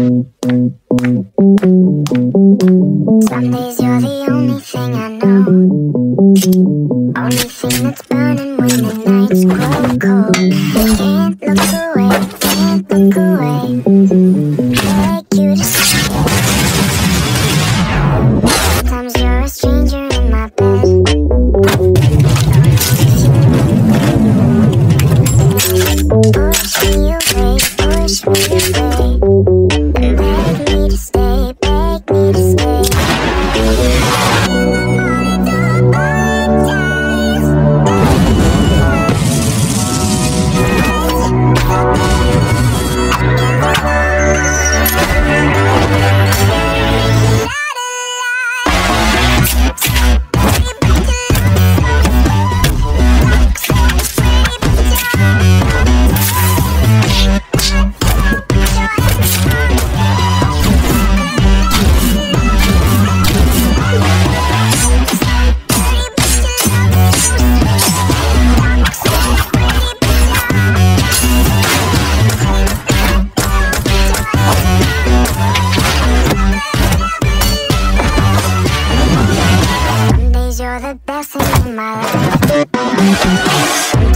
Some days you're the only thing I know. Only thing that's burning when the nights grow cold. Can't look away, can't look away. You're the best thing in my life.